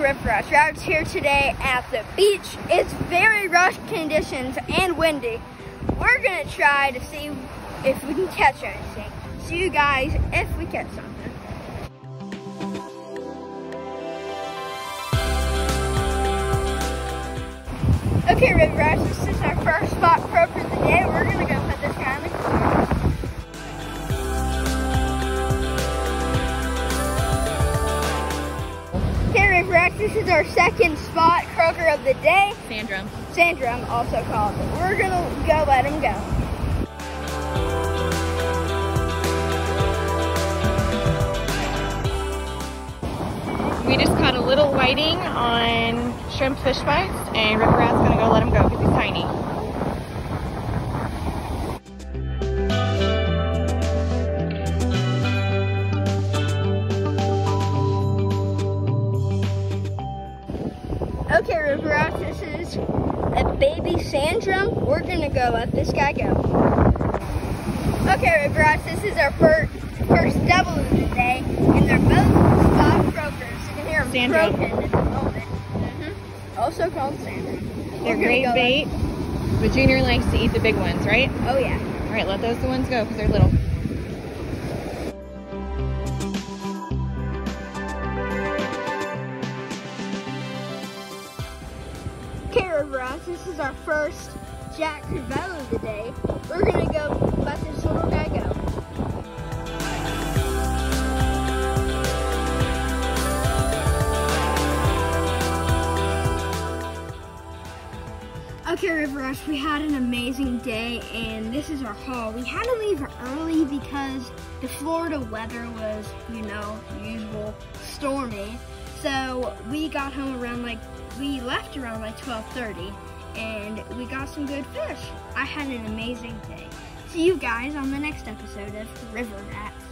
River Rats. Rats here today at the beach. It's very rough conditions and windy. We're gonna try to see if we can catch anything. See you guys if we catch something. Okay, River Rats, this is our first spot Rats, this is our second spot croaker of the day. Sandrum. Sandrum, also called. We're gonna go let him go. We just caught a little whiting on shrimp fish bites, and River Rat's gonna go let him go Okay, River Rats, this is a baby Sandrum. We're gonna go let this guy go. Okay, River Rats, this is our first first double of the day, and they're both spot croakers. You can hear them Sandra. croaking at the moment. Mhm. Also called Sandra. They're great bait, but Junior likes to eat the big ones, right? Oh yeah. All right, let those the ones go because they're little. Okay, River Rats, this is our first Jack Crevalle of the day. We're gonna go let this little guy go. Okay, River Rush, we had an amazing day, and this is our haul. We had to leave early because the Florida weather was, you know, usual stormy. So we got home around like, we left around like 12.30, and we got some good fish. I had an amazing day. See you guys on the next episode of River Rats.